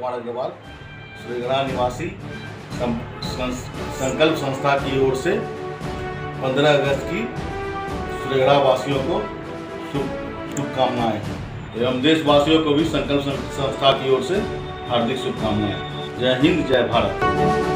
कुमार अग्रवाल श्रीगढ़ा निवासी संकल्प संस्था की ओर से 15 अगस्त की श्रीगढ़ा वासियों को शुभ शुभकामनाएँ एवं देशवासियों को भी संकल्प संस्था की ओर से हार्दिक शुभकामनाएँ जय हिंद, जय भारत।